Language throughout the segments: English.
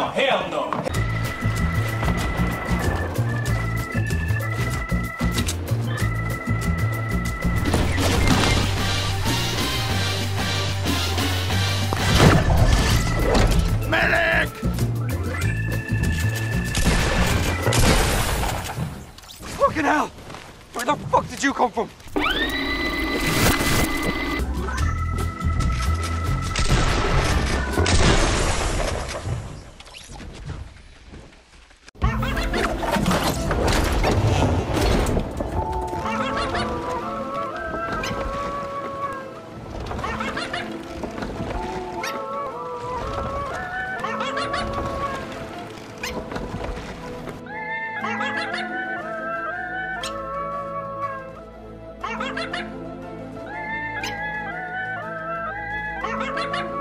No, hell no. Medic! Fucking hell! Where the fuck did you come from? Enough!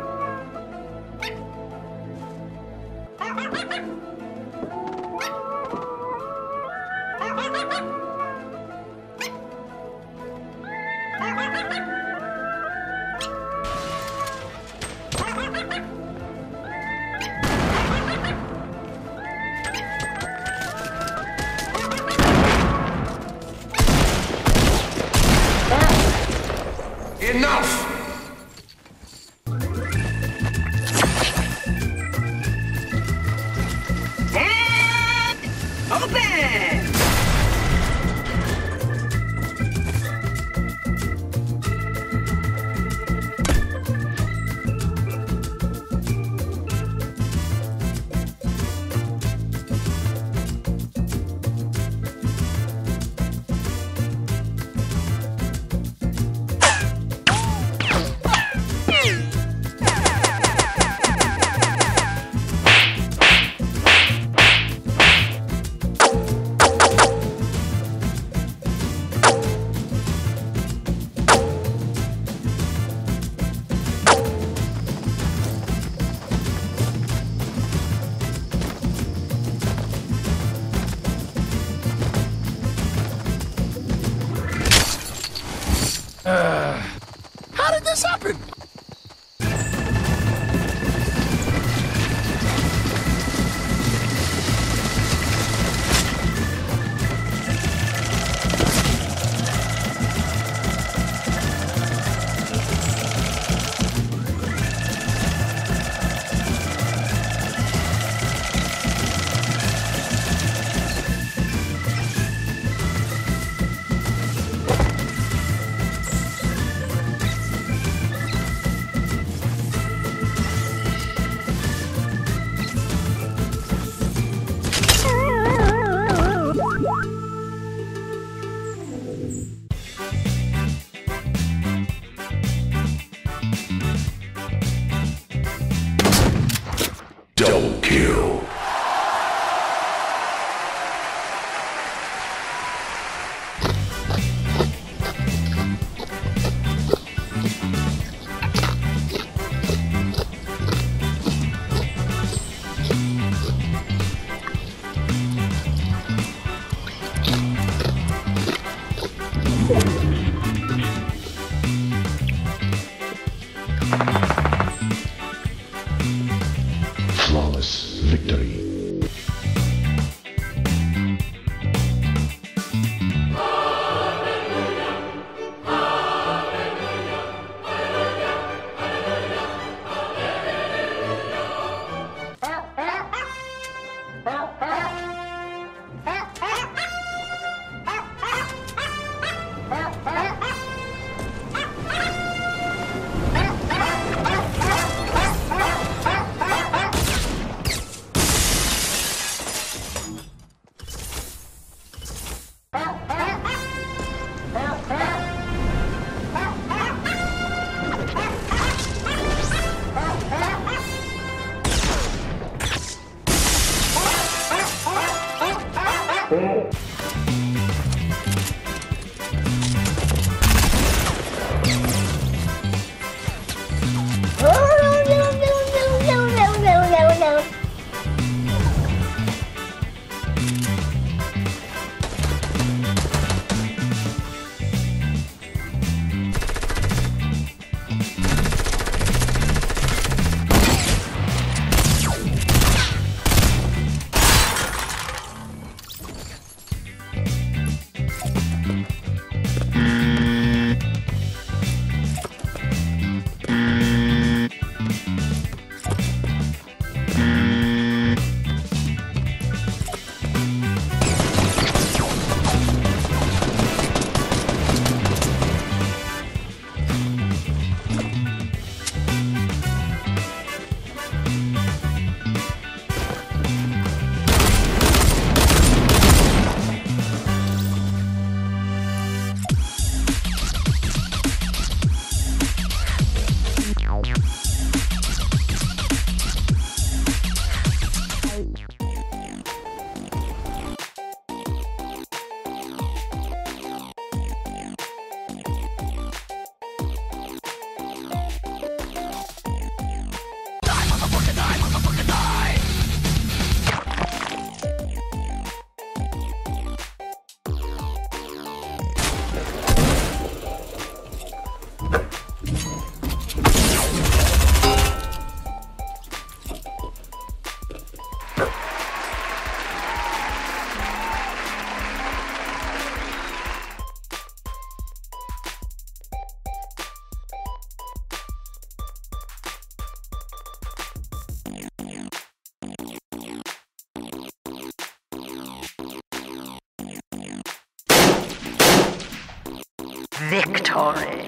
Victory.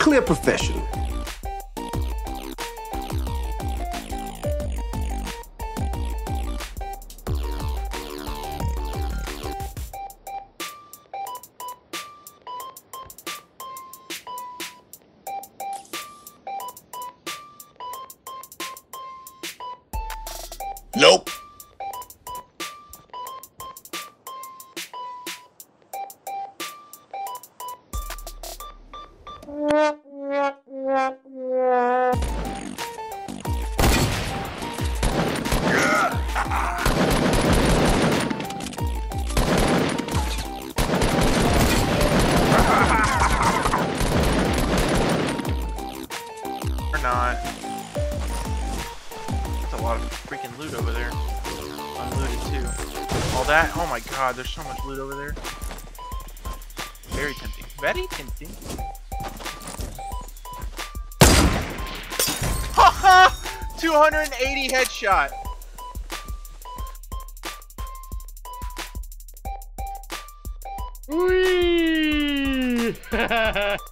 Clear profession. Nope. A lot of freaking loot over there. Unlooted too. All that? Oh my god, there's so much loot over there. Very tempting. Very tempting. Haha! 280 headshot!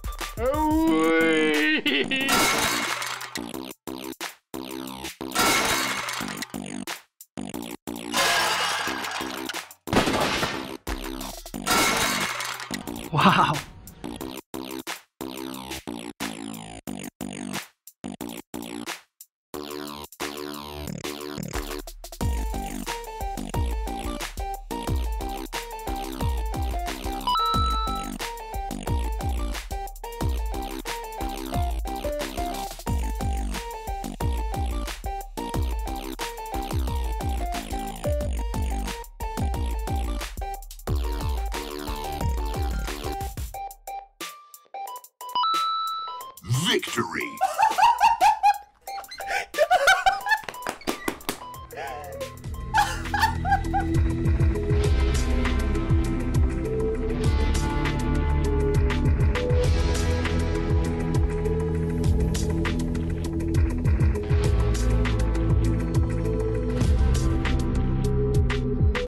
哇。Victory.